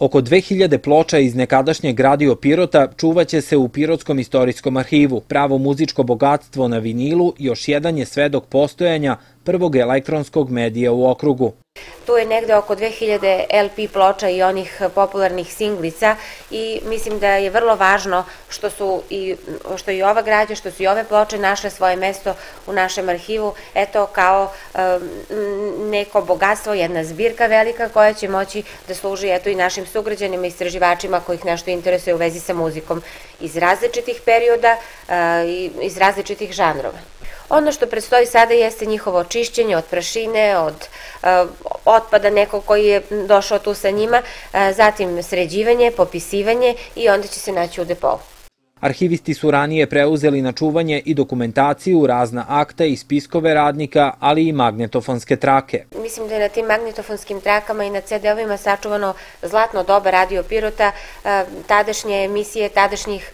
Oko 2000 ploča iz nekadašnjeg radio Pirota čuvaće se u Pirotskom istorijskom arhivu. Pravo muzičko bogatstvo na vinilu još jedan je svedok postojanja prvog elektronskog medija u okrugu. Tu je negde oko 2000 LP ploča i onih popularnih singlica i mislim da je vrlo važno što su i, što i ova građa, što su i ove ploče našle svoje mesto u našem arhivu, eto kao um, neko bogatstvo, jedna zbirka velika koja će moći da služi eto i našim sugrađanima, istraživačima kojih nešto interesuje u vezi sa muzikom iz različitih perioda uh, i iz različitih žanrova. Ono što predstoji sada jeste njihovo očišćenje od prašine, od uh, otpada nekog koji je došao tu sa njima, uh, zatim sređivanje, popisivanje i onda će se naći u depovu. Arhivisti su ranije preuzeli na čuvanje i dokumentaciju, razna akta i spiskove radnika, ali i magnetofonske trake. Mislim da je na tim magnetofonskim trakama i na CD-ovima sačuvano zlatno doba Radio Pirota, tadašnje emisije, tadašnjih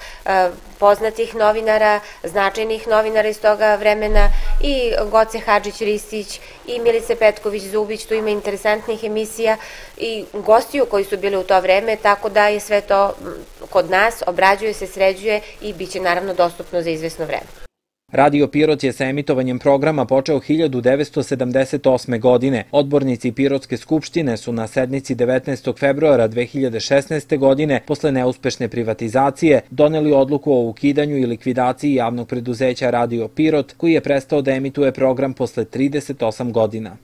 poznatih novinara, značajnih novinara iz toga vremena i Goce Hadžić-Ristić i Milice Petković-Zubić, tu ima interesantnih emisija i gostiju koji su bili u to vreme, tako da je sve to kod nas, obrađuje se, sređuje i bit će naravno dostupno za izvesno vreme. Radio Pirot je sa emitovanjem programa počeo 1978. godine. Odbornici Pirotske skupštine su na sednici 19. februara 2016. godine posle neuspešne privatizacije doneli odluku o ukidanju i likvidaciji javnog preduzeća Radio Pirot koji je prestao da emituje program posle 38 godina.